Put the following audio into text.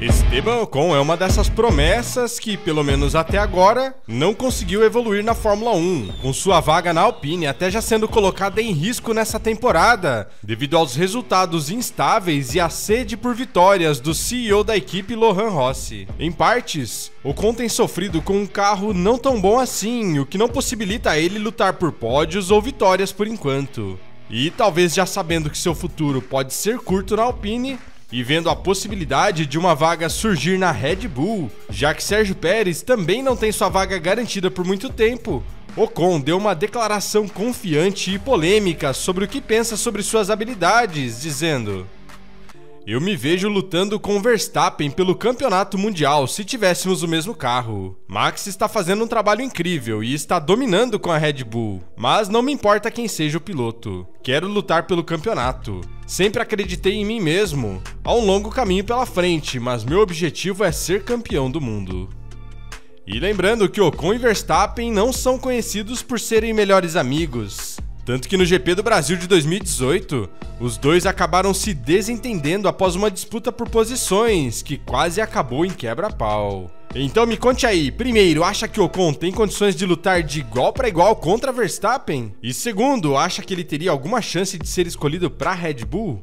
Esteban Ocon é uma dessas promessas que, pelo menos até agora, não conseguiu evoluir na Fórmula 1, com sua vaga na Alpine até já sendo colocada em risco nessa temporada, devido aos resultados instáveis e a sede por vitórias do CEO da equipe Lohan Rossi. Em partes, Ocon tem sofrido com um carro não tão bom assim, o que não possibilita ele lutar por pódios ou vitórias por enquanto. E talvez já sabendo que seu futuro pode ser curto na Alpine, e vendo a possibilidade de uma vaga surgir na Red Bull, já que Sérgio Pérez também não tem sua vaga garantida por muito tempo. Ocon deu uma declaração confiante e polêmica sobre o que pensa sobre suas habilidades, dizendo: eu me vejo lutando com Verstappen pelo campeonato mundial se tivéssemos o mesmo carro. Max está fazendo um trabalho incrível e está dominando com a Red Bull, mas não me importa quem seja o piloto. Quero lutar pelo campeonato. Sempre acreditei em mim mesmo. Há um longo caminho pela frente, mas meu objetivo é ser campeão do mundo. E lembrando que Ocon e Verstappen não são conhecidos por serem melhores amigos. Tanto que no GP do Brasil de 2018, os dois acabaram se desentendendo após uma disputa por posições, que quase acabou em quebra-pau. Então me conte aí, primeiro, acha que Ocon tem condições de lutar de igual para igual contra Verstappen? E segundo, acha que ele teria alguma chance de ser escolhido para Red Bull?